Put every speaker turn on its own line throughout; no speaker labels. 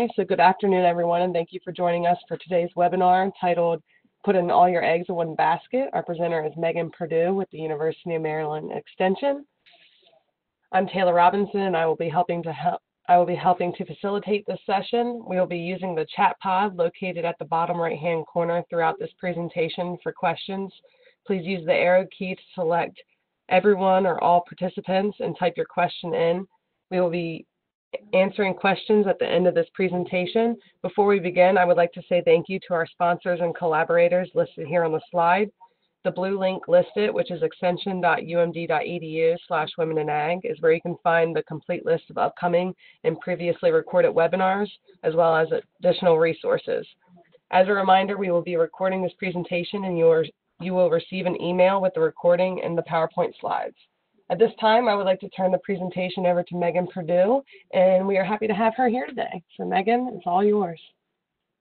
So good afternoon, everyone, and thank you for joining us for today's webinar titled Putting All Your Eggs in One Basket. Our presenter is Megan Purdue with the University of Maryland Extension. I'm Taylor Robinson, and I will be helping to help I will be helping to facilitate this session. We will be using the chat pod located at the bottom right hand corner throughout this presentation for questions. Please use the arrow key to select everyone or all participants and type your question in. We will be answering questions at the end of this presentation. Before we begin, I would like to say thank you to our sponsors and collaborators listed here on the slide. The blue link listed, which is extension.umd.edu slash women in ag, is where you can find the complete list of upcoming and previously recorded webinars, as well as additional resources. As a reminder, we will be recording this presentation and you, are, you will receive an email with the recording and the PowerPoint slides. At this time, I would like to turn the presentation over to Megan Purdue, and we are happy to have her here today. So Megan, it's all yours.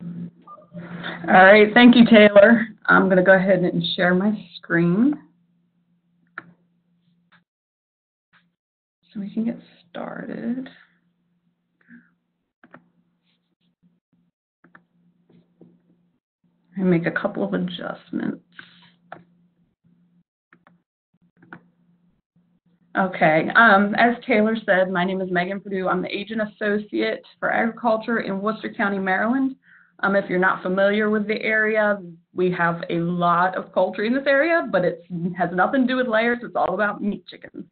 All right, thank you, Taylor. I'm going to go ahead and share my screen. So we can get started. And make a couple of adjustments. Okay, um, as Taylor said, my name is Megan Purdue. I'm the Agent Associate for Agriculture in Worcester County, Maryland. Um, if you're not familiar with the area, we have a lot of poultry in this area, but it has nothing to do with layers. It's all about meat chickens.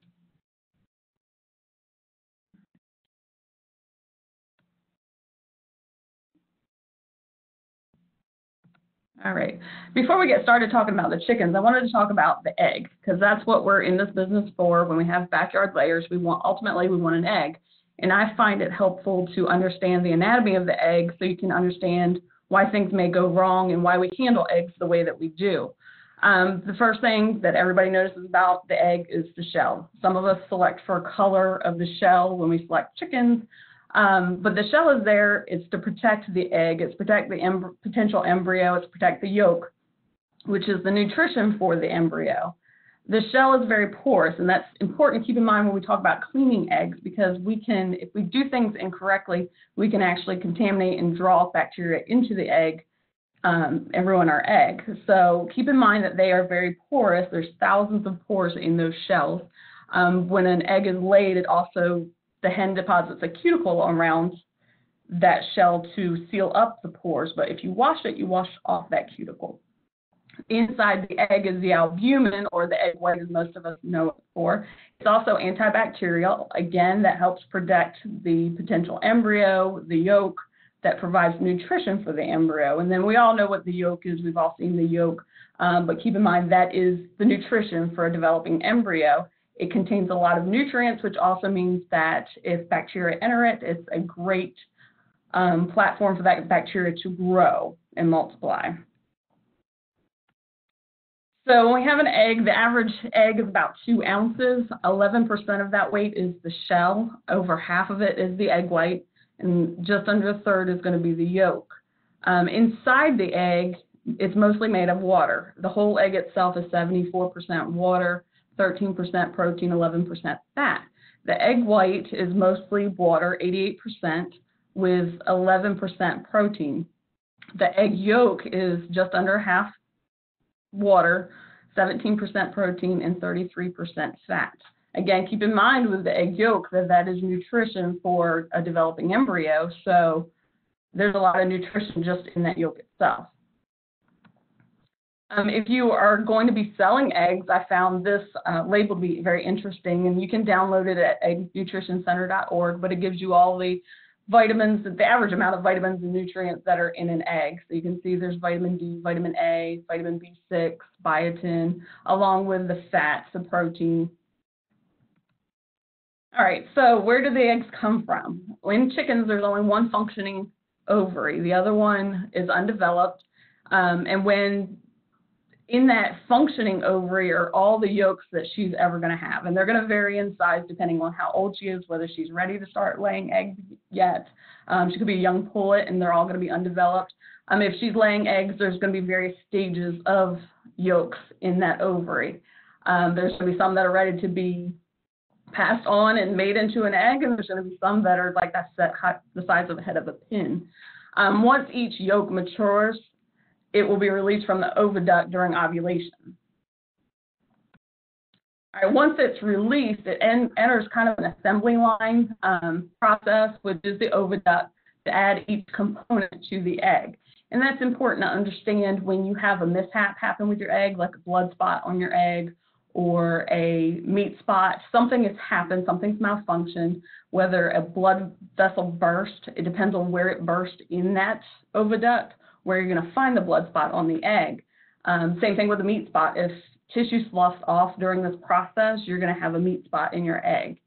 All right. Before we get started talking about the chickens, I wanted to talk about the egg because that's what we're in this business for. When we have backyard layers, we want ultimately we want an egg. And I find it helpful to understand the anatomy of the egg so you can understand why things may go wrong and why we handle eggs the way that we do. Um, the first thing that everybody notices about the egg is the shell. Some of us select for color of the shell when we select chickens. Um, but the shell is there, it's to protect the egg, it's protect the em potential embryo, it's protect the yolk, which is the nutrition for the embryo. The shell is very porous, and that's important to keep in mind when we talk about cleaning eggs because we can, if we do things incorrectly, we can actually contaminate and draw bacteria into the egg um, and ruin our egg. So keep in mind that they are very porous. There's thousands of pores in those shells. Um, when an egg is laid, it also the hen deposits a cuticle around that shell to seal up the pores. But if you wash it, you wash off that cuticle. Inside the egg is the albumin, or the egg white, as most of us know it for. It's also antibacterial. Again, that helps protect the potential embryo, the yolk, that provides nutrition for the embryo. And then we all know what the yolk is. We've all seen the yolk. Um, but keep in mind that is the nutrition for a developing embryo. It contains a lot of nutrients, which also means that if bacteria enter it, it's a great um, platform for that bacteria to grow and multiply. So when we have an egg, the average egg is about two ounces. 11% of that weight is the shell. Over half of it is the egg white, and just under a third is going to be the yolk. Um, inside the egg, it's mostly made of water. The whole egg itself is 74% water. 13% protein, 11% fat. The egg white is mostly water, 88%, with 11% protein. The egg yolk is just under half water, 17% protein, and 33% fat. Again, keep in mind with the egg yolk that that is nutrition for a developing embryo, so there's a lot of nutrition just in that yolk itself. Um, if you are going to be selling eggs, I found this uh, label to be very interesting, and you can download it at eggnutritioncenter.org, but it gives you all the vitamins, the average amount of vitamins and nutrients that are in an egg. So you can see there's vitamin D, vitamin A, vitamin B6, biotin, along with the fats, the protein. All right, so where do the eggs come from? in chickens, there's only one functioning ovary. The other one is undeveloped. Um, and when in that functioning ovary are all the yolks that she's ever going to have. And they're going to vary in size depending on how old she is, whether she's ready to start laying eggs yet. Um, she could be a young pullet and they're all going to be undeveloped. Um, if she's laying eggs, there's going to be various stages of yolks in that ovary. Um, there's going to be some that are ready to be passed on and made into an egg, and there's going to be some that are like that set the size of the head of a pin. Um, once each yolk matures, it will be released from the oviduct during ovulation. Once it's released, it en enters kind of an assembly line um, process, which is the oviduct, to add each component to the egg. And that's important to understand when you have a mishap happen with your egg, like a blood spot on your egg or a meat spot, something has happened, something's malfunctioned, whether a blood vessel burst, it depends on where it burst in that oviduct, where you're going to find the blood spot on the egg. Um, same thing with a meat spot. If tissue sloughs off during this process, you're going to have a meat spot in your egg.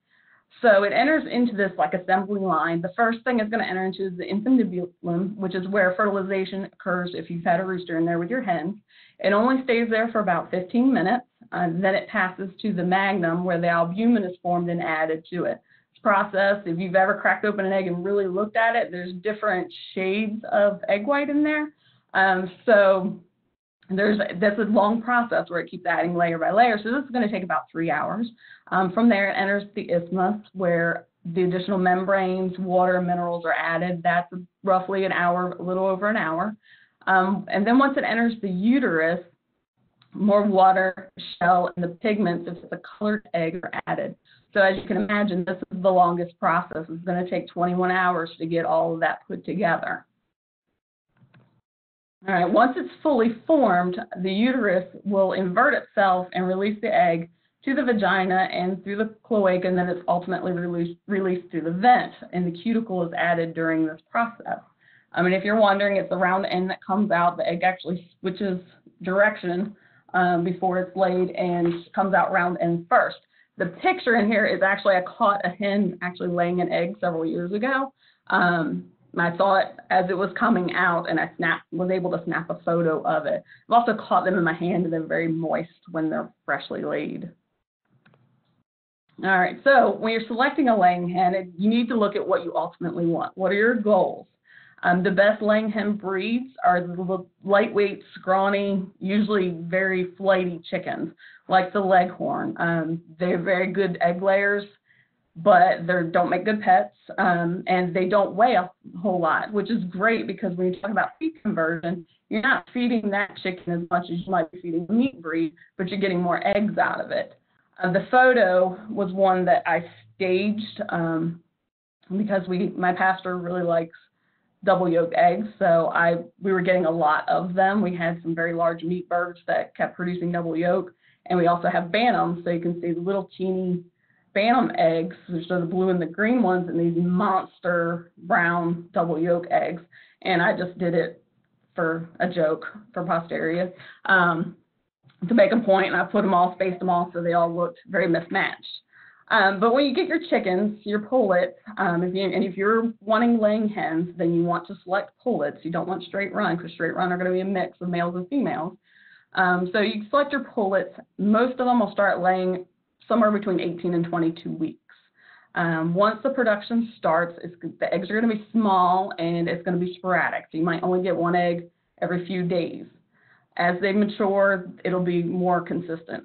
So it enters into this like assembly line. The first thing it's going to enter into is the infundibulum, which is where fertilization occurs if you've had a rooster in there with your hens. It only stays there for about 15 minutes. and then it passes to the magnum where the albumin is formed and added to it. Process, if you've ever cracked open an egg and really looked at it, there's different shades of egg white in there. Um, so there's that's a long process where it keeps adding layer by layer. So this is going to take about three hours. Um, from there, it enters the isthmus where the additional membranes, water, minerals are added. That's roughly an hour, a little over an hour. Um, and then once it enters the uterus, more water, shell, and the pigments, if it's a colored egg, are added. So as you can imagine, this is the longest process. It's going to take 21 hours to get all of that put together. All right, once it's fully formed, the uterus will invert itself and release the egg to the vagina and through the cloaca, and then it's ultimately released, released through the vent, and the cuticle is added during this process. I mean, if you're wondering, it's the round end that comes out. The egg actually switches direction um, before it's laid and comes out round end first. The picture in here is actually I caught a hen actually laying an egg several years ago. Um, I saw it as it was coming out, and I snapped, was able to snap a photo of it. I've also caught them in my hand, and they're very moist when they're freshly laid. All right, so when you're selecting a laying hen, you need to look at what you ultimately want. What are your goals? Um, the best laying hen breeds are the lightweight, scrawny, usually very flighty chickens, like the leghorn. Um, they're very good egg layers but they don't make good pets um, and they don't weigh a whole lot, which is great because when you talk about feed conversion, you're not feeding that chicken as much as you might be feeding the meat breed, but you're getting more eggs out of it. Uh, the photo was one that I staged um, because we my pastor really likes double yolk eggs, so I we were getting a lot of them. We had some very large meat birds that kept producing double yolk, and we also have bantams, so you can see the little teeny bantam eggs, which are the blue and the green ones, and these monster brown double yolk eggs. And I just did it for a joke for posterity um, to make a point, and I put them all, spaced them all so they all looked very mismatched. Um, but when you get your chickens, your pullets, um, if you, and if you're wanting laying hens, then you want to select pullets. You don't want straight run because straight run are going to be a mix of males and females. Um, so you select your pullets. Most of them will start laying somewhere between 18 and 22 weeks. Um, once the production starts, the eggs are going to be small and it's going to be sporadic. So you might only get one egg every few days. As they mature, it'll be more consistent.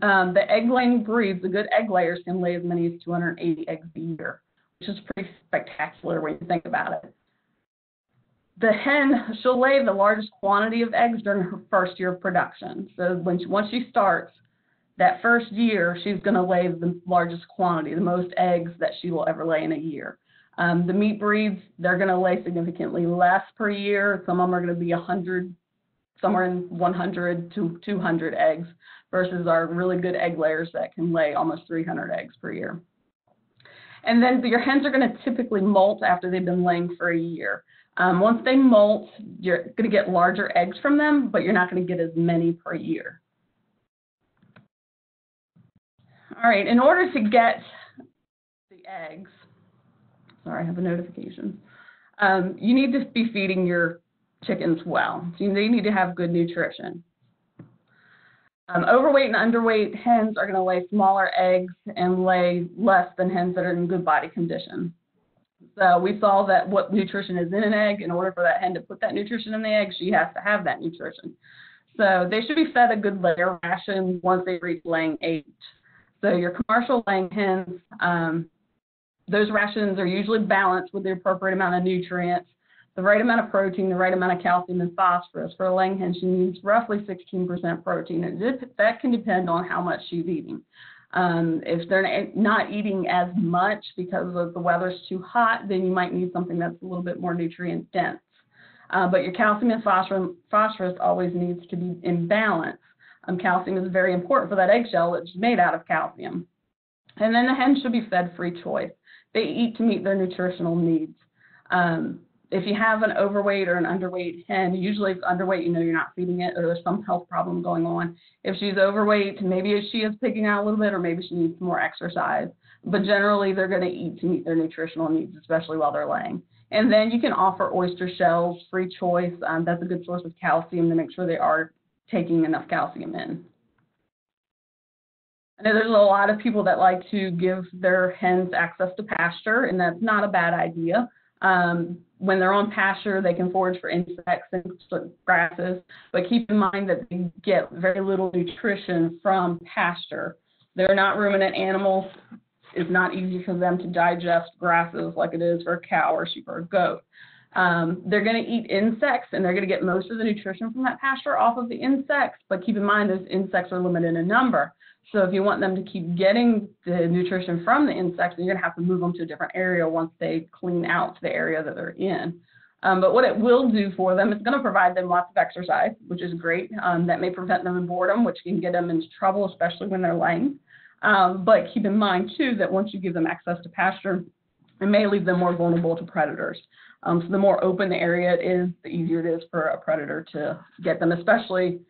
Um, the egg laying breeds, the good egg layers can lay as many as 280 eggs a year, which is pretty spectacular when you think about it. The hen, she'll lay the largest quantity of eggs during her first year of production. So when she, once she starts, that first year, she's going to lay the largest quantity, the most eggs that she will ever lay in a year. Um, the meat breeds, they're going to lay significantly less per year. Some of them are going to be 100, somewhere in 100 to 200 eggs, versus our really good egg layers that can lay almost 300 eggs per year. And then your hens are going to typically molt after they've been laying for a year. Um, once they molt, you're going to get larger eggs from them, but you're not going to get as many per year. All right, in order to get the eggs, sorry, I have a notification. Um, you need to be feeding your chickens well. So they need to have good nutrition. Um, overweight and underweight hens are going to lay smaller eggs and lay less than hens that are in good body condition. So we saw that what nutrition is in an egg, in order for that hen to put that nutrition in the egg, she has to have that nutrition. So they should be fed a good layer ration once they reach laying age. So your commercial laying hens, um, those rations are usually balanced with the appropriate amount of nutrients, the right amount of protein, the right amount of calcium and phosphorus. For a laying hen, she needs roughly 16% protein. And that can depend on how much she's eating. Um, if they're not eating as much because of the weather's too hot, then you might need something that's a little bit more nutrient dense. Uh, but your calcium and phosphorus, always needs to be in balance. Um, calcium is very important for that eggshell. It's made out of calcium. And then the hens should be fed free choice. They eat to meet their nutritional needs. Um, if you have an overweight or an underweight hen, usually if underweight, you know you're not feeding it or there's some health problem going on. If she's overweight, maybe she is picking out a little bit or maybe she needs more exercise. But generally, they're going to eat to meet their nutritional needs, especially while they're laying. And then you can offer oyster shells, free choice. Um, that's a good source of calcium to make sure they are taking enough calcium in. I know there's a lot of people that like to give their hens access to pasture, and that's not a bad idea. Um, when they're on pasture, they can forage for insects and grasses, but keep in mind that they get very little nutrition from pasture. They're not ruminant animals. It's not easy for them to digest grasses like it is for a cow or sheep or a goat. Um, they're going to eat insects and they're going to get most of the nutrition from that pasture off of the insects, but keep in mind those insects are limited in number. So if you want them to keep getting the nutrition from the insects, you're going to have to move them to a different area once they clean out the area that they're in. Um, but what it will do for them is going to provide them lots of exercise, which is great. Um, that may prevent them in boredom, which can get them into trouble, especially when they're laying. Um, but keep in mind, too, that once you give them access to pasture, it may leave them more vulnerable to predators. Um, so the more open the area is, the easier it is for a predator to get them, especially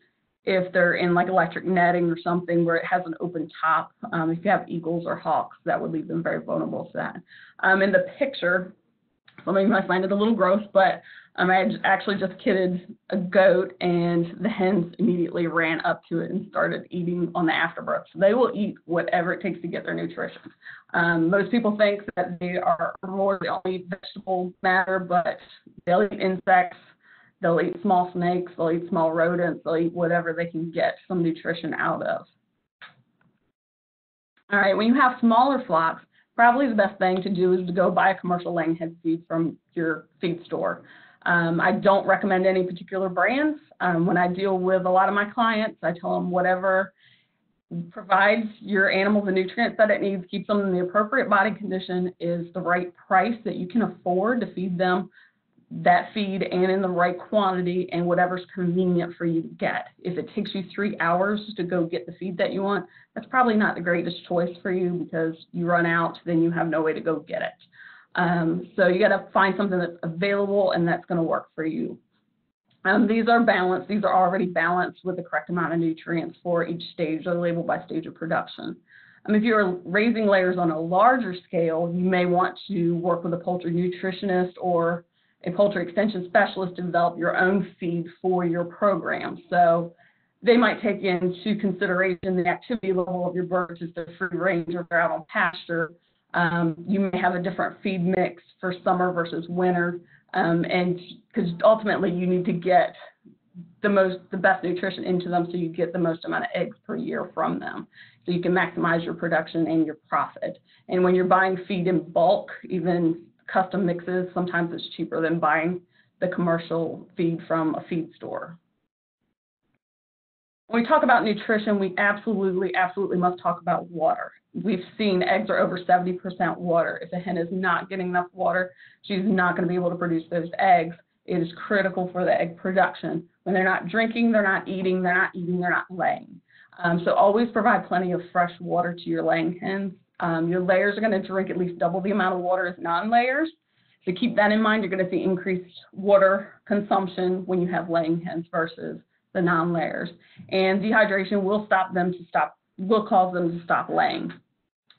if they're in like electric netting or something where it has an open top. Um, if you have eagles or hawks, that would leave them very vulnerable to that. Um, in the picture, some of you might find it a little gross, but um, I actually just kidded a goat, and the hens immediately ran up to it and started eating on the afterbirth. So they will eat whatever it takes to get their nutrition. Um, most people think that they are more the only vegetable matter, but they'll eat insects, They'll eat small snakes, they'll eat small rodents, they'll eat whatever they can get some nutrition out of. All right, when you have smaller flocks, probably the best thing to do is to go buy a commercial laying hen feed from your feed store. Um, I don't recommend any particular brands. Um, when I deal with a lot of my clients, I tell them whatever provides your animal the nutrients that it needs, keeps them in the appropriate body condition, is the right price that you can afford to feed them that feed and in the right quantity and whatever's convenient for you to get. If it takes you three hours to go get the feed that you want, that's probably not the greatest choice for you because you run out, then you have no way to go get it. Um, so you got to find something that's available and that's going to work for you. Um, these are balanced. These are already balanced with the correct amount of nutrients for each stage. They're labeled by stage of production. Um, if you're raising layers on a larger scale, you may want to work with a poultry nutritionist or a poultry extension specialist to develop your own feed for your program. So they might take into consideration the activity level of your birds if they're free range or they're out on pasture. Um, you may have a different feed mix for summer versus winter, um, and because ultimately you need to get the most, the best nutrition into them, so you get the most amount of eggs per year from them, so you can maximize your production and your profit. And when you're buying feed in bulk, even custom mixes. Sometimes it's cheaper than buying the commercial feed from a feed store. When we talk about nutrition, we absolutely, absolutely must talk about water. We've seen eggs are over 70% water. If a hen is not getting enough water, she's not going to be able to produce those eggs. It is critical for the egg production. When they're not drinking, they're not eating, they're not eating, they're not laying. Um, so always provide plenty of fresh water to your laying hens. Um, your layers are going to drink at least double the amount of water as non-layers. So keep that in mind. You're going to see increased water consumption when you have laying hens versus the non-layers. And dehydration will stop them to stop, will cause them to stop laying.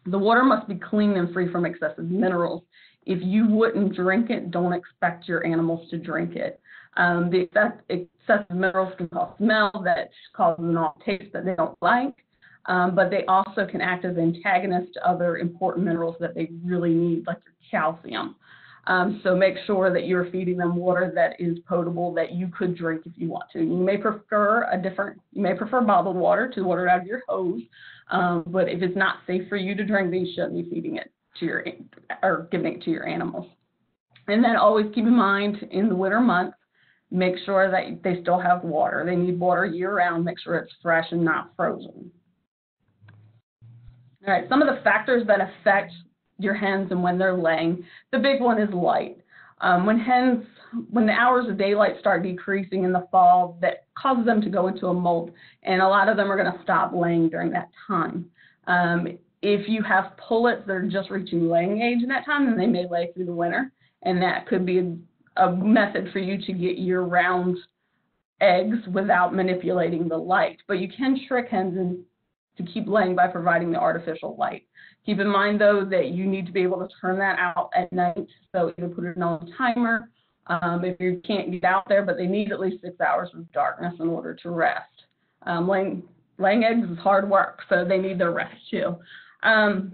The water must be clean and free from excessive minerals. If you wouldn't drink it, don't expect your animals to drink it. Um, the excessive minerals can cause smell that causes an off taste that they don't like um, but they also can act as antagonists to other important minerals that they really need, like your calcium. Um, so make sure that you're feeding them water that is potable that you could drink if you want to. You may prefer a different, you may prefer bottled water to water out of your hose, um, but if it's not safe for you to drink, then you shouldn't be feeding it to your or giving it to your animals. And then always keep in mind in the winter months, make sure that they still have water. They need water year round. Make sure it's fresh and not frozen. All right, some of the factors that affect your hens and when they're laying, the big one is light. Um, when hens, when the hours of daylight start decreasing in the fall, that causes them to go into a molt, and a lot of them are going to stop laying during that time. Um, if you have pullets that are just reaching laying age in that time, then they may lay through the winter, and that could be a, a method for you to get year-round eggs without manipulating the light. But you can trick hens in, to keep laying by providing the artificial light. Keep in mind though that you need to be able to turn that out at night. So either put it on a timer um, if you can't get out there, but they need at least six hours of darkness in order to rest. Um, laying, laying eggs is hard work, so they need their rest too. Um,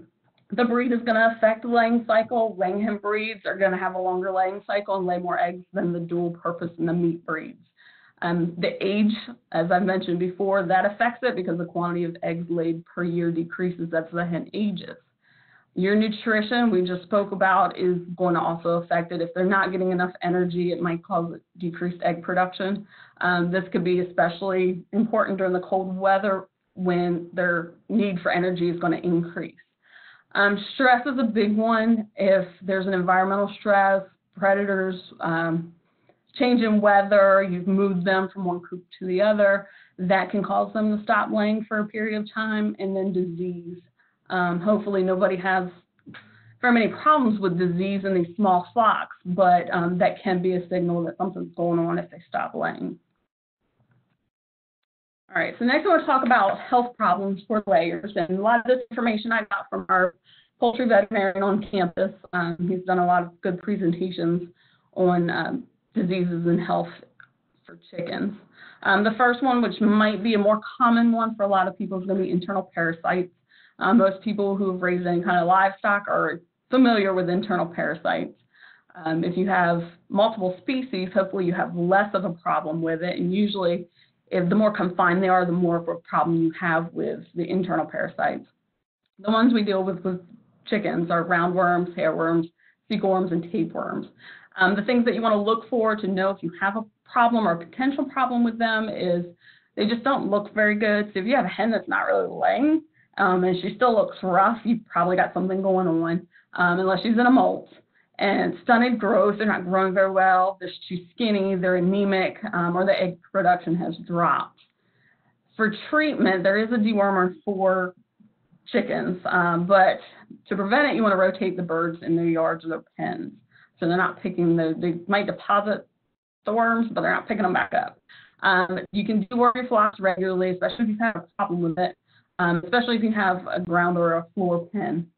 the breed is going to affect the laying cycle. Laying hen breeds are going to have a longer laying cycle and lay more eggs than the dual purpose and the meat breeds. Um, the age, as I mentioned before, that affects it because the quantity of eggs laid per year decreases as the hen ages. Your nutrition, we just spoke about, is going to also affect it. If they're not getting enough energy, it might cause decreased egg production. Um, this could be especially important during the cold weather when their need for energy is going to increase. Um, stress is a big one. If there's an environmental stress, predators, um, change in weather, you've moved them from one coop to the other, that can cause them to stop laying for a period of time, and then disease. Um, hopefully, nobody has very many problems with disease in these small flocks, but um, that can be a signal that something's going on if they stop laying. All right, so next I want to talk about health problems for layers, and a lot of this information I got from our poultry veterinarian on campus. Um, he's done a lot of good presentations on um, diseases and health for chickens. Um, the first one, which might be a more common one for a lot of people, is going to be internal parasites. Um, most people who have raised any kind of livestock are familiar with internal parasites. Um, if you have multiple species, hopefully you have less of a problem with it. And usually, if the more confined they are, the more of a problem you have with the internal parasites. The ones we deal with with chickens are roundworms, hairworms, worms, and tapeworms. Um, the things that you want to look for to know if you have a problem or a potential problem with them is they just don't look very good. So if you have a hen that's not really laying um, and she still looks rough, you've probably got something going on, um, unless she's in a molt. And stunted growth, they're not growing very well, they're too skinny, they're anemic, um, or the egg production has dropped. For treatment, there is a dewormer for chickens, um, but to prevent it, you want to rotate the birds in their yards or their pens so they're not picking the, they might deposit the worms, but they're not picking them back up. Um, you can do worm floss regularly, especially if you have a problem with it, um, especially if you have a ground or a floor pen.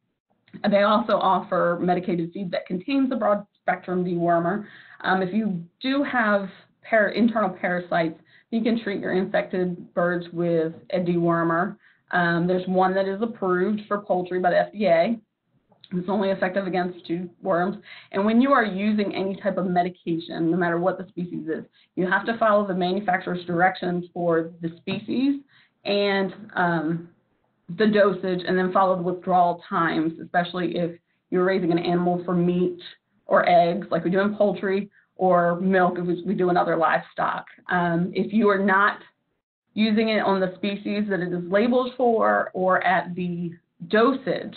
And they also offer medicated feed that contains the broad spectrum dewormer. Um, if you do have par internal parasites, you can treat your infected birds with a dewormer. Um, there's one that is approved for poultry by the FDA. It's only effective against two worms. And when you are using any type of medication, no matter what the species is, you have to follow the manufacturer's directions for the species and um, the dosage, and then follow the withdrawal times, especially if you're raising an animal for meat or eggs, like we do in poultry, or milk, if we do in other livestock. Um, if you are not using it on the species that it is labeled for or at the dosage,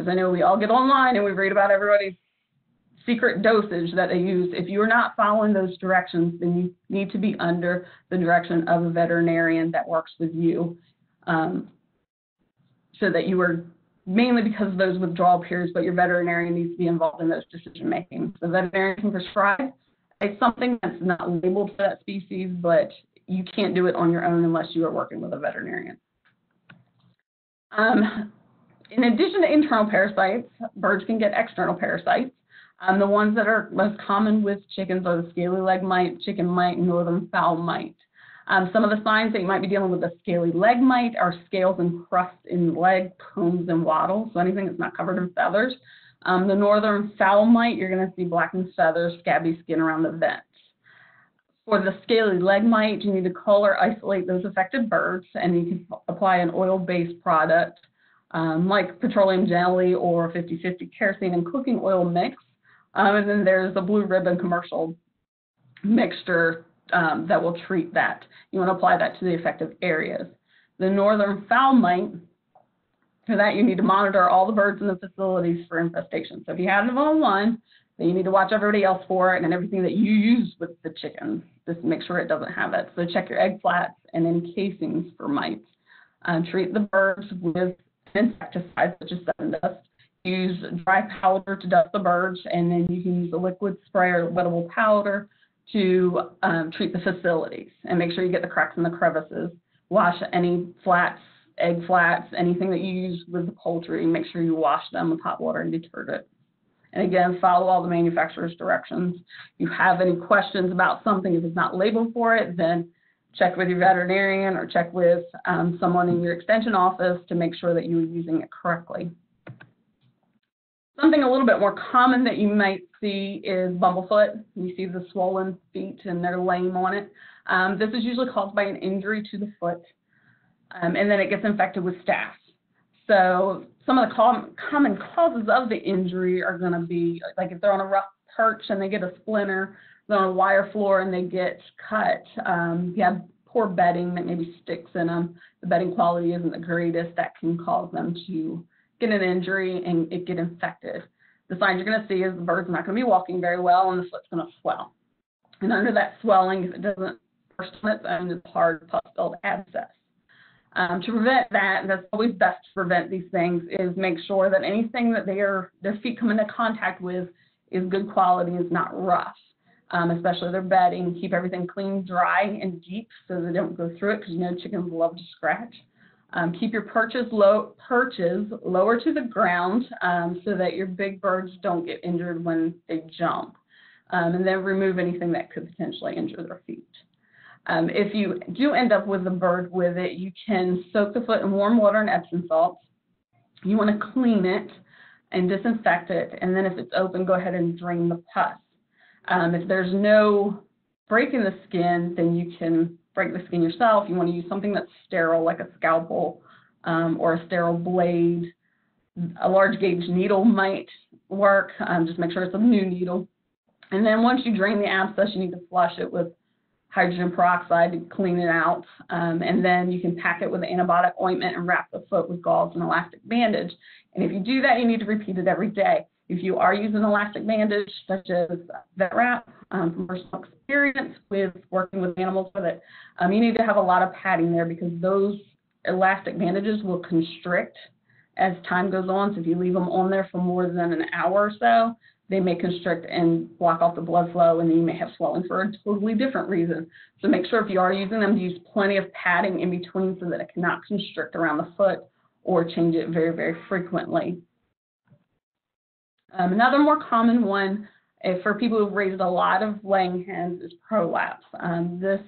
because I know we all get online and we read about everybody's secret dosage that they use. If you're not following those directions, then you need to be under the direction of a veterinarian that works with you um, so that you are mainly because of those withdrawal periods, but your veterinarian needs to be involved in those decision making. The veterinarian can prescribe it's something that's not labeled for that species, but you can't do it on your own unless you are working with a veterinarian. Um, in addition to internal parasites, birds can get external parasites. Um, the ones that are most common with chickens are the scaly leg mite, chicken mite, and northern fowl mite. Um, some of the signs that you might be dealing with a scaly leg mite are scales and crusts in the leg, combs, and wattles, so anything that's not covered in feathers. Um, the northern fowl mite, you're going to see blackened feathers, scabby skin around the vents. For the scaly leg mite, you need to cull or isolate those affected birds, and you can apply an oil-based product um, like petroleum jelly or 50-50 kerosene and cooking oil mix. Um, and then there's a blue ribbon commercial mixture um, that will treat that. You want to apply that to the affected areas. The northern fowl mite, for that you need to monitor all the birds in the facilities for infestation. So if you have it on one, then you need to watch everybody else for it and everything that you use with the chickens. Just make sure it doesn't have it. So check your egg flats and any casings for mites. Um, treat the birds with insecticides such as Sevin Dust. Use dry powder to dust the birds, and then you can use a liquid spray or wettable powder to um, treat the facilities and make sure you get the cracks and the crevices. Wash any flats, egg flats, anything that you use with the poultry. Make sure you wash them with hot water and detergent. And again, follow all the manufacturer's directions. If you have any questions about something, if it's not labeled for it, then check with your veterinarian or check with um, someone in your extension office to make sure that you are using it correctly. Something a little bit more common that you might see is bumblefoot. You see the swollen feet and they're lame on it. Um, this is usually caused by an injury to the foot, um, and then it gets infected with staph. So some of the com common causes of the injury are going to be like if they're on a rough perch and they get a splinter, on a wire floor and they get cut. Um, you have poor bedding that maybe sticks in them. The bedding quality isn't the greatest. That can cause them to get an injury and it get infected. The signs you're going to see is the bird's not going to be walking very well and the foot's going to swell. And under that swelling, if it doesn't burst on its own, it's hard pus-filled abscess. Um, to prevent that, that's always best to prevent these things, is make sure that anything that they are, their feet come into contact with is good quality, is not rough, um, especially their bedding. Keep everything clean, dry, and deep so they don't go through it because you know chickens love to scratch. Um, keep your perches, low, perches lower to the ground um, so that your big birds don't get injured when they jump. Um, and then remove anything that could potentially injure their feet. Um, if you do end up with a bird with it, you can soak the foot in warm water and Epsom salts. You want to clean it and disinfect it, and then if it's open, go ahead and drain the pus. Um, if there's no break in the skin, then you can break the skin yourself. You want to use something that's sterile, like a scalpel um, or a sterile blade. A large gauge needle might work. Um, just make sure it's a new needle. And then once you drain the abscess, you need to flush it with hydrogen peroxide to clean it out. Um, and then you can pack it with antibiotic ointment and wrap the foot with gauze and elastic bandage. And if you do that, you need to repeat it every day. If you are using elastic bandage, such as vet wrap, um, from personal experience with working with animals with it, um, you need to have a lot of padding there because those elastic bandages will constrict as time goes on. So if you leave them on there for more than an hour or so, they may constrict and block off the blood flow, and then you may have swelling for a totally different reason. So make sure if you are using them use plenty of padding in between so that it cannot constrict around the foot or change it very, very frequently. Um, another more common one uh, for people who've raised a lot of laying hens is prolapse. Um, this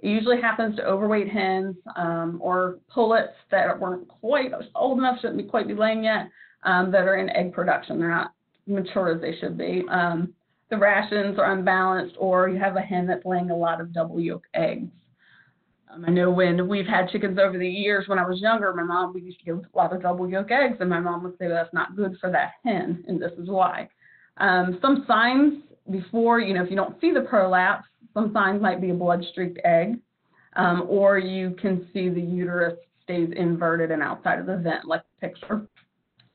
usually happens to overweight hens um, or pullets that weren't quite old enough, shouldn't be quite be laying yet, um, that are in egg production. They're not mature as they should be. Um, the rations are unbalanced, or you have a hen that's laying a lot of double yolk eggs. Um, I know when we've had chickens over the years, when I was younger, my mom, we used to give a lot of double yolk eggs, and my mom would say that's not good for that hen, and this is why. Um, some signs before, you know, if you don't see the prolapse, some signs might be a blood streaked egg, um, or you can see the uterus stays inverted and outside of the vent, like the picture,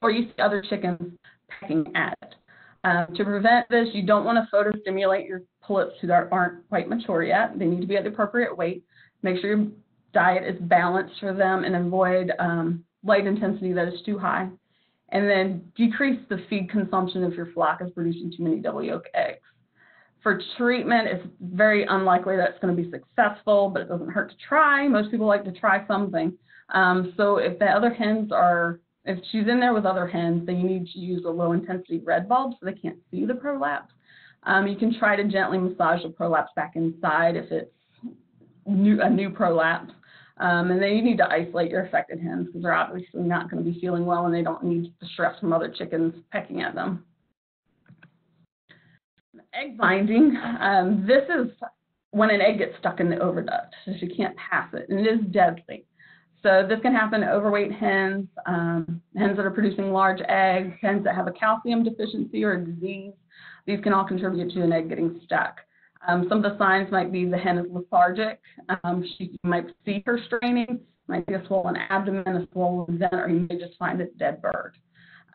or you see other chickens pecking at it. Um, to prevent this, you don't want to photostimulate your pullets who aren't quite mature yet. They need to be at the appropriate weight. Make sure your diet is balanced for them and avoid um, light intensity that is too high. And then decrease the feed consumption if your flock is producing too many double yolk eggs. For treatment, it's very unlikely that it's going to be successful, but it doesn't hurt to try. Most people like to try something. Um, so if the other hens are if she's in there with other hens, then you need to use a low intensity red bulb so they can't see the prolapse. Um, you can try to gently massage the prolapse back inside if it's new, a new prolapse. Um, and then you need to isolate your affected hens because they're obviously not going to be feeling well and they don't need the stress from other chickens pecking at them. Egg binding, um, this is when an egg gets stuck in the oviduct, so she can't pass it, and it is deadly. So this can happen to overweight hens, um, hens that are producing large eggs, hens that have a calcium deficiency or a disease. These can all contribute to an egg getting stuck. Um, some of the signs might be the hen is lethargic. Um, she might see her straining, might be a swollen abdomen, a swollen vent, or you may just find a dead bird.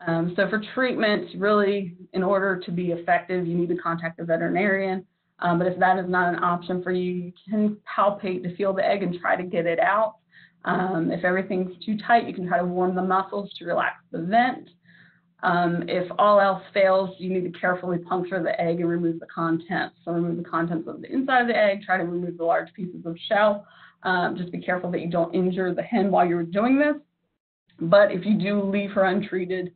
Um, so for treatment, really, in order to be effective, you need to contact a veterinarian. Um, but if that is not an option for you, you can palpate to feel the egg and try to get it out. Um, if everything's too tight, you can try to warm the muscles to relax the vent. Um, if all else fails, you need to carefully puncture the egg and remove the contents. So remove the contents of the inside of the egg, try to remove the large pieces of shell. Um, just be careful that you don't injure the hen while you're doing this. But if you do leave her untreated,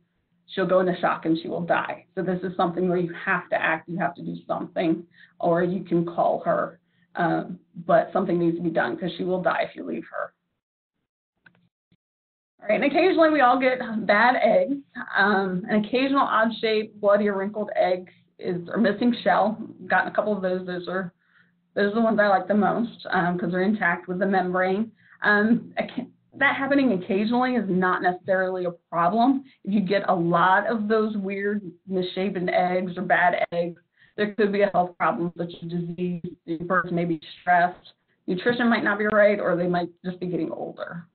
she'll go into shock and she will die. So this is something where you have to act, you have to do something, or you can call her. Um, but something needs to be done because she will die if you leave her. And occasionally we all get bad eggs. Um, an occasional odd-shaped, bloody or wrinkled egg is or missing shell. Gotten a couple of those. Those are those are the ones I like the most because um, they're intact with the membrane. Um, that happening occasionally is not necessarily a problem. If you get a lot of those weird misshapen eggs or bad eggs, there could be a health problem such as disease. The birds may be stressed. Nutrition might not be right, or they might just be getting older.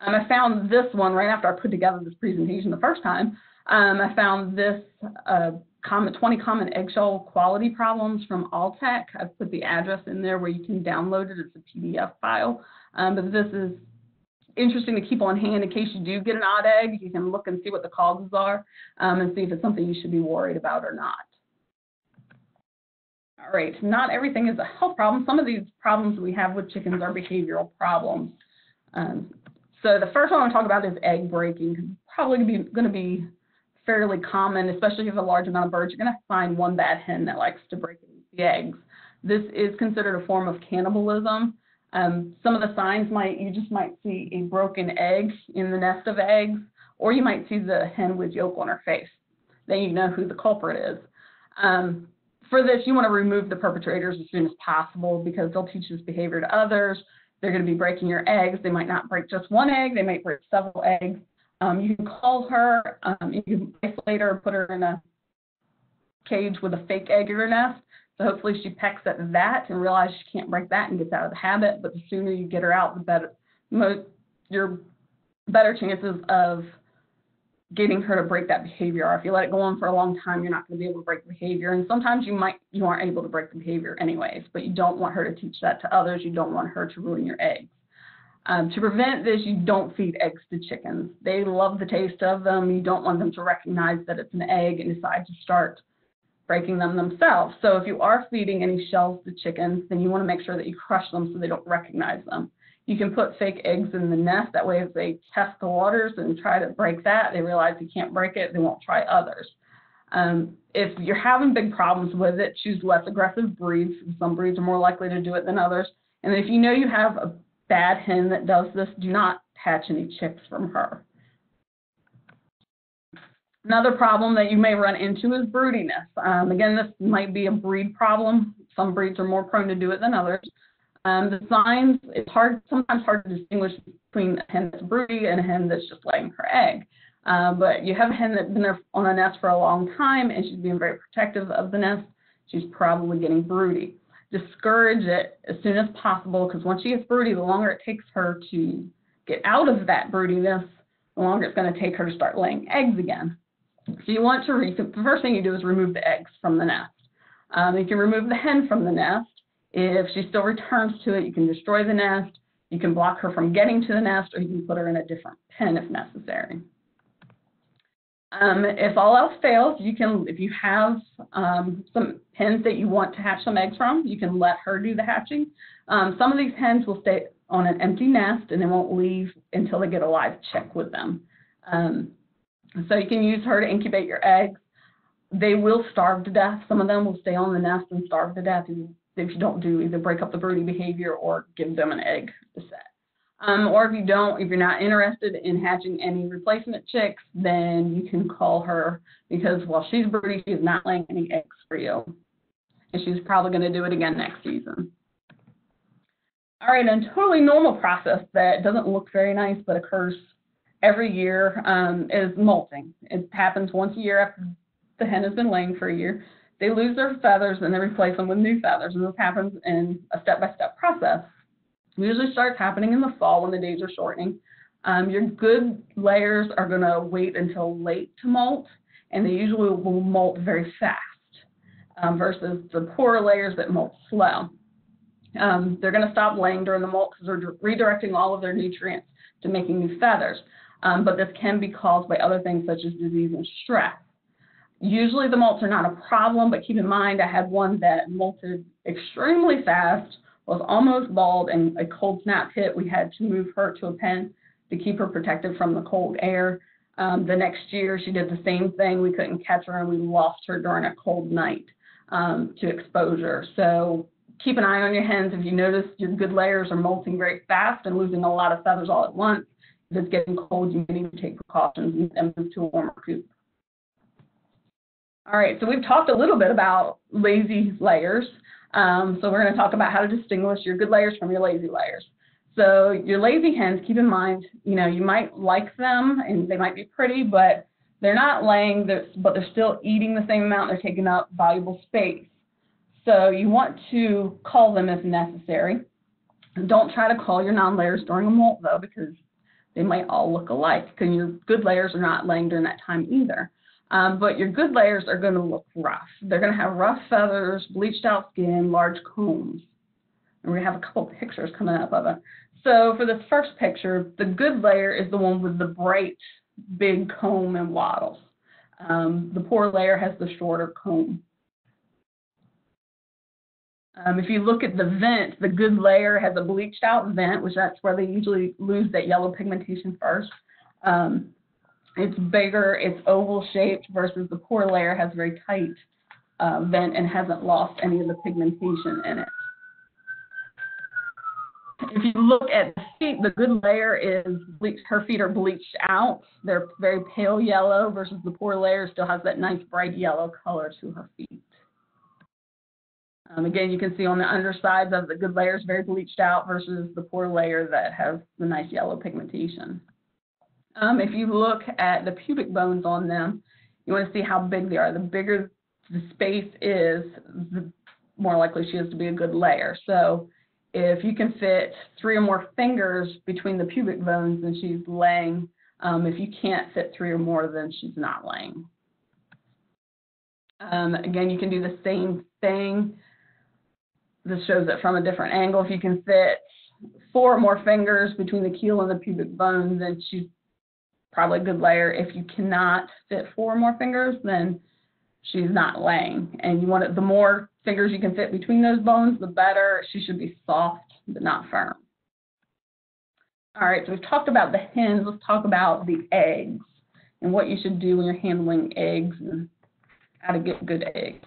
Um, I found this one right after I put together this presentation the first time. Um, I found this uh, common, 20 common eggshell quality problems from Alltech. I've put the address in there where you can download it. It's a PDF file. Um, but this is interesting to keep on hand in case you do get an odd egg. You can look and see what the causes are um, and see if it's something you should be worried about or not. All right, not everything is a health problem. Some of these problems we have with chickens are behavioral problems. Um, so the first one I want to talk about is egg breaking. Probably going to be fairly common, especially if you have a large amount of birds. You're going to find one bad hen that likes to break the eggs. This is considered a form of cannibalism. Um, some of the signs might, you just might see a broken egg in the nest of eggs, or you might see the hen with yolk on her face. Then you know who the culprit is. Um, for this, you want to remove the perpetrators as soon as possible because they'll teach this behavior to others. They're going to be breaking your eggs. They might not break just one egg, they might break several eggs. Um, you can call her, um, you can isolate her, put her in a cage with a fake egg in her nest. So hopefully she pecks at that and realizes she can't break that and gets out of the habit. But the sooner you get her out, the better, your better chances of getting her to break that behavior are. If you let it go on for a long time, you're not going to be able to break the behavior. And sometimes you might you aren't able to break the behavior anyways, but you don't want her to teach that to others. You don't want her to ruin your eggs. Um, to prevent this, you don't feed eggs to chickens. They love the taste of them. You don't want them to recognize that it's an egg and decide to start breaking them themselves. So if you are feeding any shells to chickens, then you want to make sure that you crush them so they don't recognize them. You can put fake eggs in the nest. That way, if they test the waters and try to break that, they realize you can't break it, they won't try others. Um, if you're having big problems with it, choose less aggressive breeds. Some breeds are more likely to do it than others. And if you know you have a bad hen that does this, do not hatch any chicks from her. Another problem that you may run into is broodiness. Um, again, this might be a breed problem. Some breeds are more prone to do it than others. Um, the signs, it's hard, sometimes hard to distinguish between a hen that's broody and a hen that's just laying her egg. Um, but you have a hen that's been there on a nest for a long time and she's being very protective of the nest, she's probably getting broody. Discourage it as soon as possible because once she gets broody, the longer it takes her to get out of that broodiness, the longer it's going to take her to start laying eggs again. So you want to, re- the first thing you do is remove the eggs from the nest. Um, you can remove the hen from the nest. If she still returns to it, you can destroy the nest. You can block her from getting to the nest, or you can put her in a different pen if necessary. Um, if all else fails, you can, if you have um, some hens that you want to hatch some eggs from, you can let her do the hatching. Um, some of these hens will stay on an empty nest and they won't leave until they get a live chick with them. Um, so you can use her to incubate your eggs. They will starve to death. Some of them will stay on the nest and starve to death. If you don't do either break up the brooding behavior or give them an egg to set. Um, or if you don't, if you're not interested in hatching any replacement chicks, then you can call her because while she's broody, she's not laying any eggs for you. And she's probably going to do it again next season. All right, a totally normal process that doesn't look very nice but occurs every year um, is molting. It happens once a year after the hen has been laying for a year. They lose their feathers and they replace them with new feathers, and this happens in a step-by-step process. It usually starts happening in the fall when the days are shortening. Um, your good layers are going to wait until late to molt, and they usually will molt very fast um, versus the poorer layers that molt slow. Um, they're going to stop laying during the molt because they're redirecting all of their nutrients to making new feathers. Um, but this can be caused by other things such as disease and stress. Usually the molts are not a problem, but keep in mind I had one that molted extremely fast was almost bald and a cold snap hit. We had to move her to a pen to keep her protected from the cold air. Um, the next year, she did the same thing. We couldn't catch her and we lost her during a cold night um, to exposure. So keep an eye on your hens. If you notice your good layers are molting very fast and losing a lot of feathers all at once, if it's getting cold, you need to take precautions and move to a warmer coop. All right, so we've talked a little bit about lazy layers. Um, so we're going to talk about how to distinguish your good layers from your lazy layers. So your lazy hens, keep in mind, you know, you might like them and they might be pretty, but they're not laying, but they're still eating the same amount. They're taking up valuable space. So you want to call them if necessary. Don't try to call your non-layers during a molt though, because they might all look alike. Because your good layers are not laying during that time either. Um, but your good layers are going to look rough. They're going to have rough feathers, bleached out skin, large combs. And to have a couple pictures coming up of it. So for this first picture, the good layer is the one with the bright, big comb and wattles. Um, the poor layer has the shorter comb. Um, if you look at the vent, the good layer has a bleached out vent, which that's where they usually lose that yellow pigmentation first. Um, it's bigger, it's oval shaped versus the poor layer has very tight uh, vent and hasn't lost any of the pigmentation in it. If you look at the feet, the good layer is bleached, her feet are bleached out. They're very pale yellow versus the poor layer still has that nice bright yellow color to her feet. Um, again, you can see on the undersides of the good layers very bleached out versus the poor layer that has the nice yellow pigmentation. Um, if you look at the pubic bones on them, you want to see how big they are. The bigger the space is, the more likely she is to be a good layer. So if you can fit three or more fingers between the pubic bones, then she's laying. Um, if you can't fit three or more, then she's not laying. Um, again, you can do the same thing. This shows it from a different angle. If you can fit four or more fingers between the keel and the pubic bone, then she's probably a good layer. If you cannot fit four more fingers, then she's not laying. And you want it, the more fingers you can fit between those bones, the better. She should be soft, but not firm. All right, so we've talked about the hens. Let's talk about the eggs and what you should do when you're handling eggs and how to get good eggs.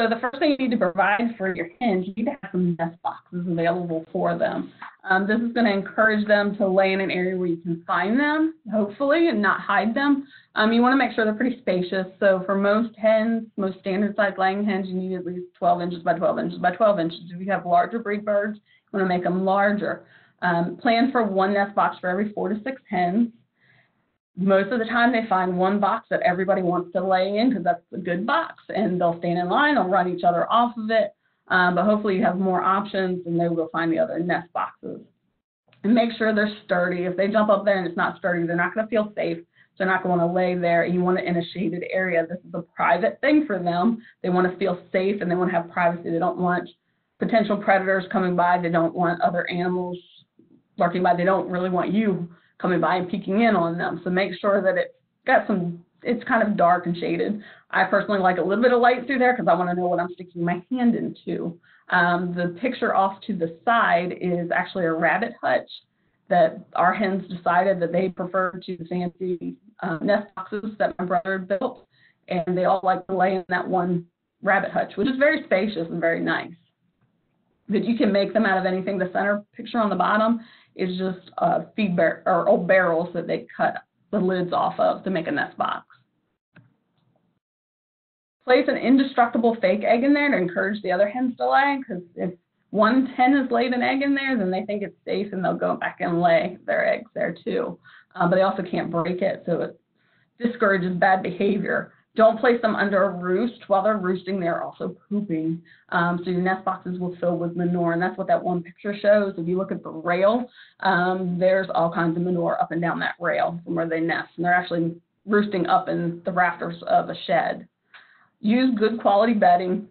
So the first thing you need to provide for your hens, you need to have some nest boxes available for them. Um, this is going to encourage them to lay in an area where you can find them, hopefully, and not hide them. Um, you want to make sure they're pretty spacious. So for most hens, most standard size laying hens, you need at least 12 inches by 12 inches by 12 inches. If you have larger breed birds, you want to make them larger. Um, plan for one nest box for every four to six hens most of the time they find one box that everybody wants to lay in because that's a good box and they'll stand in line they'll run each other off of it. Um, but hopefully you have more options and they will find the other nest boxes. And make sure they're sturdy. If they jump up there and it's not sturdy they're not going to feel safe. They're not going to lay there. You want it in a shaded area. This is a private thing for them. They want to feel safe and they want to have privacy. They don't want potential predators coming by. They don't want other animals lurking by. They don't really want you coming by and peeking in on them. So make sure that it's got some, it's kind of dark and shaded. I personally like a little bit of light through there because I want to know what I'm sticking my hand into. Um, the picture off to the side is actually a rabbit hutch that our hens decided that they prefer to fancy uh, nest boxes that my brother built. And they all like to lay in that one rabbit hutch, which is very spacious and very nice. that you can make them out of anything. The center picture on the bottom is just uh, feed bar- or old barrels that they cut the lids off of to make a nest box. Place an indestructible fake egg in there to encourage the other hens to lay because if one hen has laid an egg in there, then they think it's safe and they'll go back and lay their eggs there too. Uh, but they also can't break it, so it discourages bad behavior. Don't place them under a roost. While they're roosting, they're also pooping. Um, so your nest boxes will fill with manure, and that's what that one picture shows. If you look at the rail, um, there's all kinds of manure up and down that rail from where they nest, and they're actually roosting up in the rafters of a shed. Use good quality bedding.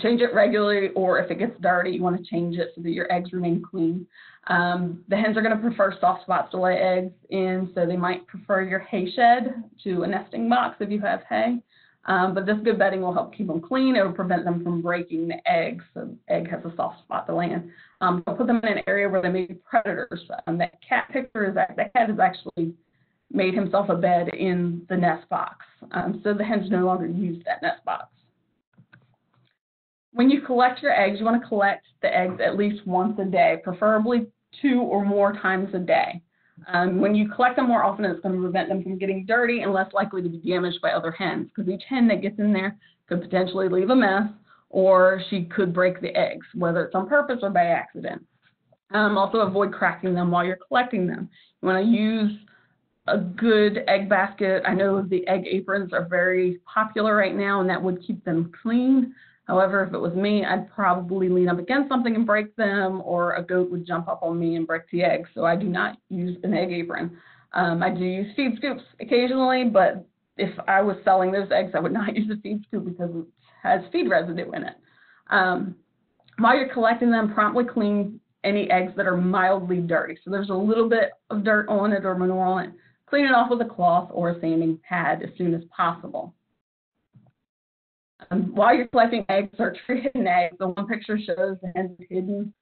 Change it regularly, or if it gets dirty, you want to change it so that your eggs remain clean. Um, the hens are going to prefer soft spots to lay eggs in, so they might prefer your hay shed to a nesting box if you have hay. Um, but this good bedding will help keep them clean. It will prevent them from breaking the eggs. So the egg has a soft spot to land. Um, put them in an area where they may be predators. Um, that cat picture is that, that cat has actually made himself a bed in the nest box. Um, so the hens no longer use that nest box. When you collect your eggs, you want to collect the eggs at least once a day, preferably two or more times a day. Um, when you collect them more often, it's going to prevent them from getting dirty and less likely to be damaged by other hens because each hen that gets in there could potentially leave a mess or she could break the eggs, whether it's on purpose or by accident. Um, also, avoid cracking them while you're collecting them. You want to use a good egg basket. I know the egg aprons are very popular right now, and that would keep them clean. However, if it was me, I'd probably lean up against something and break them, or a goat would jump up on me and break the eggs. So I do not use an egg apron. Um, I do use feed scoops occasionally, but if I was selling those eggs, I would not use a feed scoop because it has feed residue in it. Um, while you're collecting them, promptly clean any eggs that are mildly dirty. So there's a little bit of dirt on it or manure on it. Clean it off with a cloth or a sanding pad as soon as possible. Um, while you're collecting eggs, search for hidden eggs. The one picture shows the hens hidden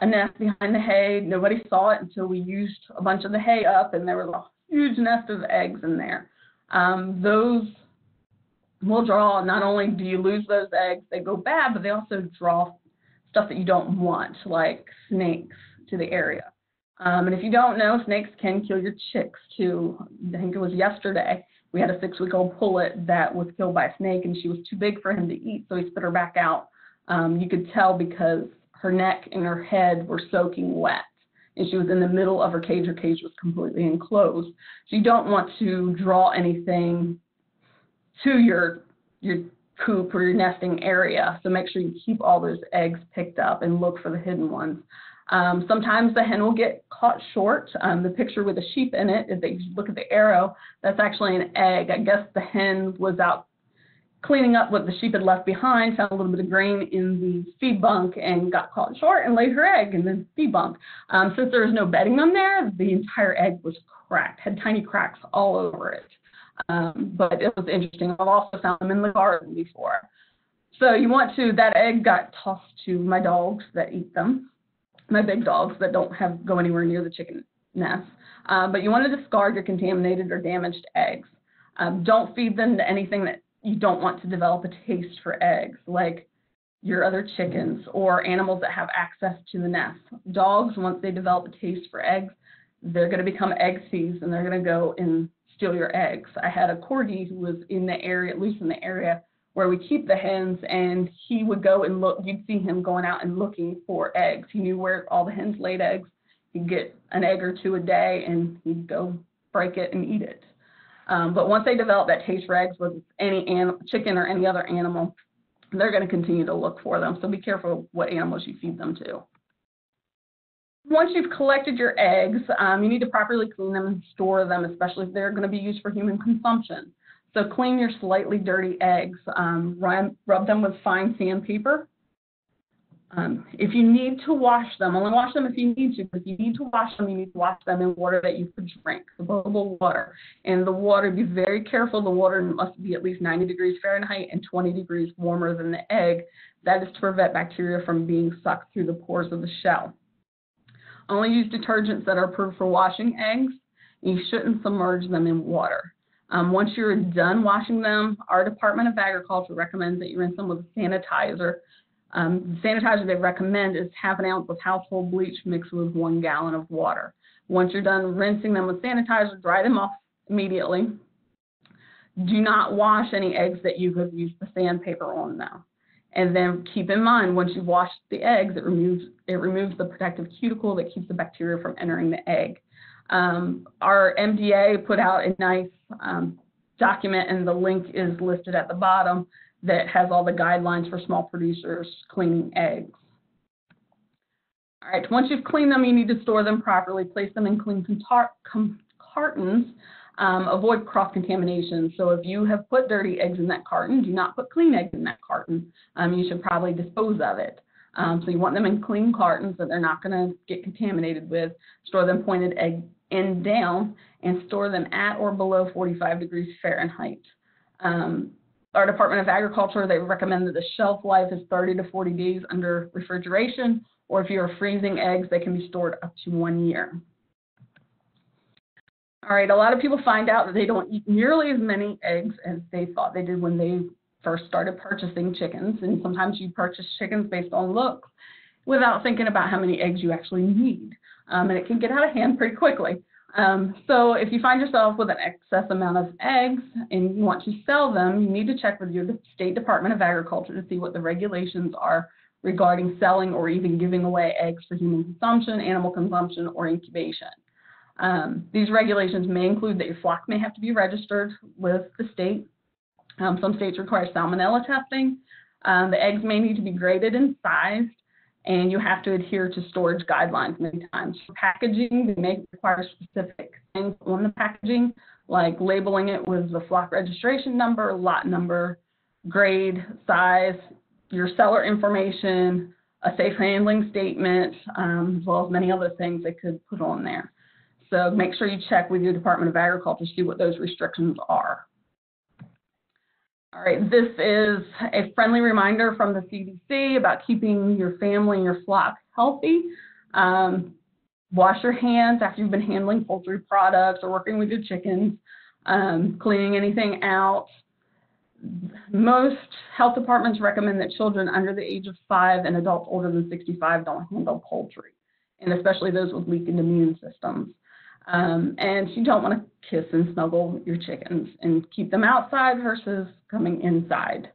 a nest behind the hay. Nobody saw it until we used a bunch of the hay up, and there was a huge nest of eggs in there. Um, those will draw, not only do you lose those eggs, they go bad, but they also draw stuff that you don't want, like snakes to the area. Um, and if you don't know, snakes can kill your chicks too. I think it was yesterday we had a six week old pullet that was killed by a snake and she was too big for him to eat, so he spit her back out. Um, you could tell because her neck and her head were soaking wet and she was in the middle of her cage. Her cage was completely enclosed. So you don't want to draw anything to your your coop or your nesting area. So make sure you keep all those eggs picked up and look for the hidden ones. Um, sometimes the hen will get caught short. Um, the picture with the sheep in it, if they look at the arrow, that's actually an egg. I guess the hen was out cleaning up what the sheep had left behind, found a little bit of grain in the feed bunk, and got caught short and laid her egg in the feed bunk. Um, since there was no bedding on there, the entire egg was cracked, had tiny cracks all over it. Um, but it was interesting. I've also found them in the garden before. So you want to, that egg got tossed to my dogs that eat them my big dogs that don't have go anywhere near the chicken nest. Uh, but you want to discard your contaminated or damaged eggs. Um, don't feed them to anything that you don't want to develop a taste for eggs, like your other chickens or animals that have access to the nest. Dogs, once they develop a taste for eggs, they're going to become egg thieves and they're going to go and steal your eggs. I had a corgi who was in the area, loose in the area where we keep the hens and he would go and look you'd see him going out and looking for eggs. He knew where all the hens laid eggs. He'd get an egg or two a day and he'd go break it and eat it. Um, but once they develop that taste for eggs with any anim- chicken or any other animal they're going to continue to look for them. So be careful what animals you feed them to. Once you've collected your eggs, um, you need to properly clean them and store them, especially if they're going to be used for human consumption. So clean your slightly dirty eggs. Um, rub, rub, them with fine sandpaper. Um, if you need to wash them, only wash them if you need to. If you need to wash them, you need to wash them in water that you could drink, potable water. And the water, be very careful. The water must be at least 90 degrees Fahrenheit and 20 degrees warmer than the egg. That is to prevent bacteria from being sucked through the pores of the shell. Only use detergents that are approved for washing eggs. You shouldn't submerge them in water. Um, once you're done washing them, our Department of Agriculture recommends that you rinse them with sanitizer Um, the sanitizer they recommend is half an ounce of household bleach mixed with one gallon of water. Once you're done rinsing them with sanitizer, dry them off immediately. Do not wash any eggs that you have used the sandpaper on now. And then keep in mind, once you've washed the eggs, it removes it removes the protective cuticle that keeps the bacteria from entering the egg. Um, our MDA put out a nice um, document, and the link is listed at the bottom that has all the guidelines for small producers cleaning eggs. All right, once you've cleaned them, you need to store them properly. Place them in clean cartons. Um, avoid cross-contamination. So if you have put dirty eggs in that carton, do not put clean eggs in that carton. Um, you should probably dispose of it. Um, so you want them in clean cartons that they're not going to get contaminated with. Store them pointed egg end down and store them at or below 45 degrees Fahrenheit. Um, our Department of Agriculture, they recommend that the shelf life is 30 to 40 days under refrigeration, or if you're freezing eggs, they can be stored up to one year. All right, a lot of people find out that they don't eat nearly as many eggs as they thought they did when they first started purchasing chickens. And sometimes you purchase chickens based on looks without thinking about how many eggs you actually need. Um, and it can get out of hand pretty quickly. Um, so if you find yourself with an excess amount of eggs and you want to sell them, you need to check with your State Department of Agriculture to see what the regulations are regarding selling or even giving away eggs for human consumption, animal consumption, or incubation. Um, these regulations may include that your flock may have to be registered with the state. Um, some states require salmonella testing. Um, the eggs may need to be graded and sized and you have to adhere to storage guidelines many times. For packaging, they may require specific things on the packaging, like labeling it with the flock registration number, lot number, grade, size, your seller information, a safe handling statement, um, as well as many other things they could put on there. So make sure you check with your Department of Agriculture to see what those restrictions are. All right, this is a friendly reminder from the CDC about keeping your family and your flock healthy. Um, wash your hands after you've been handling poultry products or working with your chickens, um, cleaning anything out. Most health departments recommend that children under the age of five and adults older than 65 don't handle poultry, and especially those with weakened immune systems. Um, and you don't want to kiss and snuggle your chickens and keep them outside versus coming inside.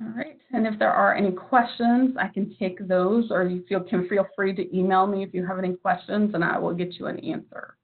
All right, and if there are any questions, I can take those, or you feel, can feel free to email me if you have any questions, and I will get you an answer.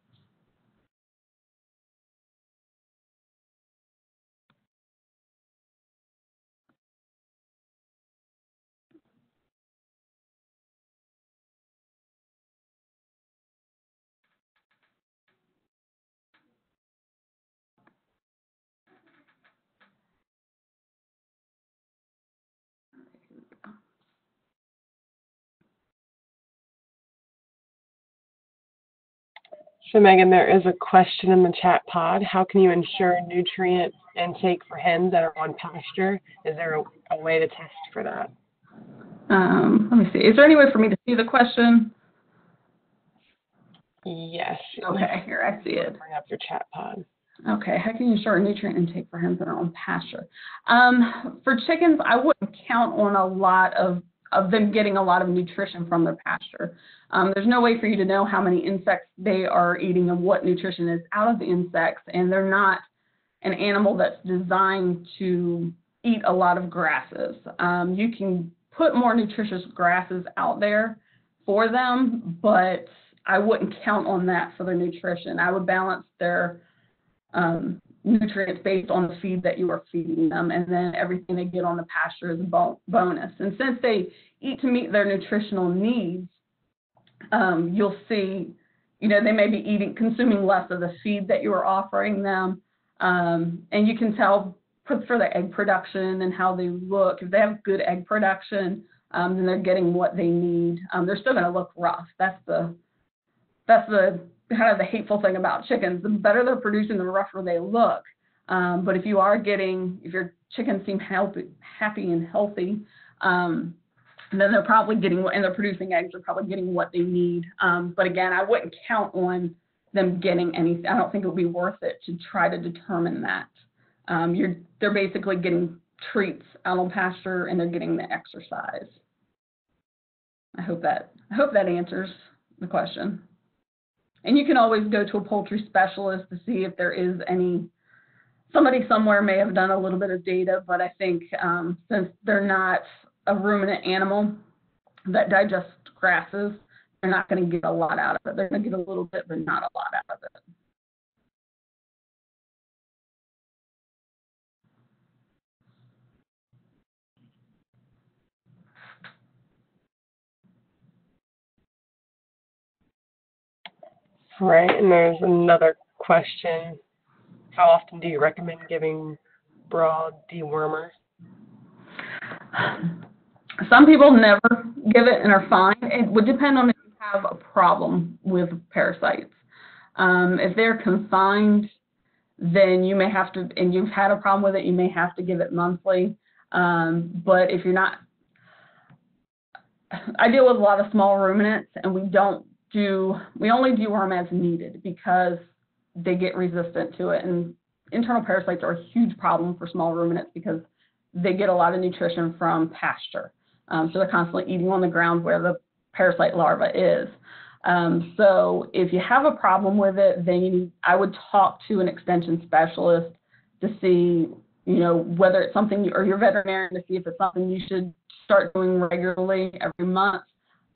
So Megan, there is a question in the chat pod. How can you ensure nutrient intake for hens that are on pasture? Is there a, a way to test for that?
Um, let me see. Is there any way for me to see the question?
Yes.
Okay, here I see it.
Bring up your chat pod.
Okay, how can you ensure nutrient intake for hens that are on pasture? Um, for chickens, I wouldn't count on a lot of of them getting a lot of nutrition from their pasture. Um, there's no way for you to know how many insects they are eating and what nutrition is out of the insects, and they're not an animal that's designed to eat a lot of grasses. Um, you can put more nutritious grasses out there for them, but I wouldn't count on that for their nutrition. I would balance their um, nutrients based on the feed that you are feeding them, and then everything they get on the pasture is a bo- bonus. And since they eat to meet their nutritional needs, um, you'll see, you know, they may be eating, consuming less of the feed that you are offering them, um, and you can tell for the egg production and how they look. If they have good egg production, um, then they're getting what they need. Um, they're still going to look rough. That's the that's the kind of the hateful thing about chickens. The better they're producing, the rougher they look. Um, but if you are getting, if your chickens seem healthy, happy and healthy, um, then they're probably getting, and they're producing eggs, they're probably getting what they need. Um, but again, I wouldn't count on them getting anything. I don't think it would be worth it to try to determine that. Um, you're, they're basically getting treats out on pasture and they're getting the exercise. I hope that I hope that answers the question. And you can always go to a poultry specialist to see if there is any somebody somewhere may have done a little bit of data, but I think um, since they're not a ruminant animal that digests grasses, they're not going to get a lot out of it. They're going to get a little bit, but not a lot out of it.
Right, and there's another question. How often do you recommend giving broad dewormer?
Some people never give it and are fine. It would depend on if you have a problem with parasites. Um, if they're confined, then you may have to, and you've had a problem with it, you may have to give it monthly. Um, but if you're not, I deal with a lot of small ruminants, and we don't do, we only deworm as needed because they get resistant to it. And internal parasites are a huge problem for small ruminants because they get a lot of nutrition from pasture. Um, so they're constantly eating on the ground where the parasite larva is. Um, so if you have a problem with it, then you I would talk to an extension specialist to see, you know, whether it's something, you, or your veterinarian to see if it's something you should start doing regularly every month,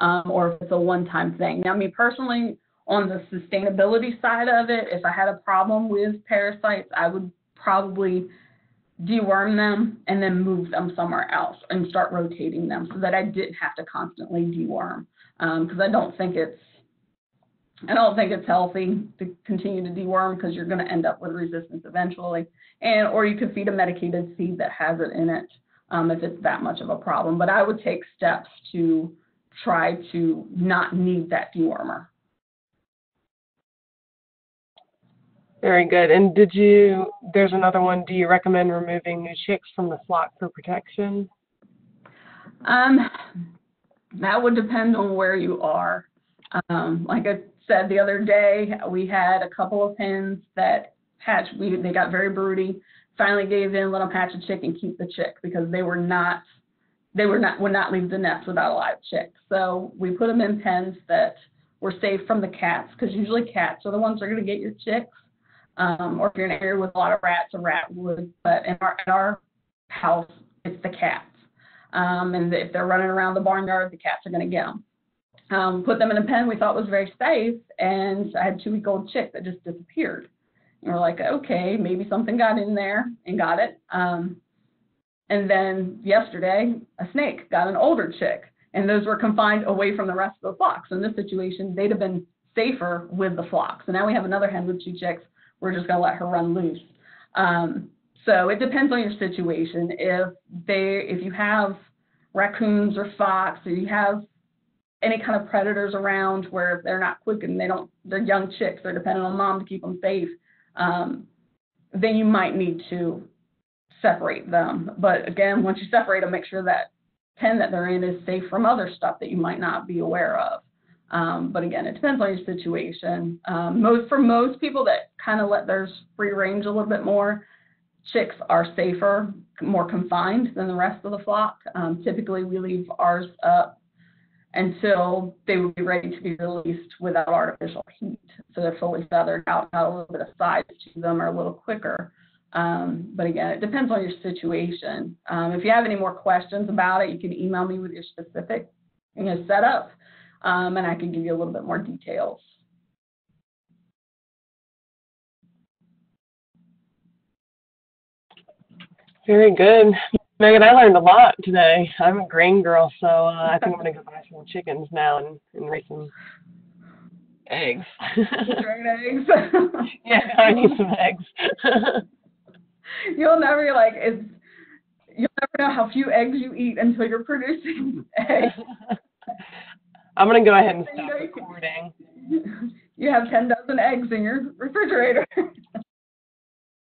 um, or if it's a one-time thing. Now, me personally, on the sustainability side of it, if I had a problem with parasites, I would probably deworm them and then move them somewhere else and start rotating them so that I didn't have to constantly deworm because um, I don't think it's I don't think it's healthy to continue to deworm because you're going to end up with resistance eventually, and or you could feed a medicated seed that has it in it um, if it's that much of a problem. But I would take steps to try to not need that dewormer.
Very good. And did you, there's another one, do you recommend removing new chicks from the flock for protection?
Um, that would depend on where you are. Um, like I said the other day, we had a couple of hens that hatched. We, they got very broody. Finally gave in, let them hatch a chick and keep the chick because they were not, they were not, would not leave the nest without a live chick. So we put them in pens that were safe from the cats because usually cats are the ones that are going to get your chicks. Um, or if you're in an area with a lot of rats, a rat would. But in our in our house, it's the cats. Um, and if they're running around the barnyard, the cats are going to get them. Um, put them in a pen we thought was very safe, and I had two-week-old chick that just disappeared. And we're like, okay, maybe something got in there and got it. Um, and then yesterday, a snake got an older chick, and those were confined away from the rest of the flocks. In this situation, they'd have been safer with the flock. So now we have another hen with two chicks we're just going to let her run loose. Um, so it depends on your situation. If they, if you have raccoons or fox, or you have any kind of predators around where they're not quick and they don't, they're young chicks, they're dependent on mom to keep them safe, um, then you might need to separate them. But again, once you separate them, make sure that pen that they're in is safe from other stuff that you might not be aware of. Um, but again, it depends on your situation. Um, most for most people that kind of let theirs free range a little bit more, chicks are safer, more confined than the rest of the flock. Um, typically, we leave ours up until they would be ready to be released without artificial heat. So they're fully feathered out, got a little bit of size to them, or a little quicker. Um, but again, it depends on your situation. Um, if you have any more questions about it, you can email me with your specific you know, setup um, and I can give you a little bit more details.
Very good. Megan, I learned a lot today. I'm a grain girl, so uh, I think I'm going to go buy some chickens now and, and raise some eggs.
Eggs?
yeah, I need some eggs.
You'll never, like, it's, you'll never know how few eggs you eat until you're producing eggs.
I'm gonna go ahead and stop recording.
You have ten dozen eggs in your refrigerator.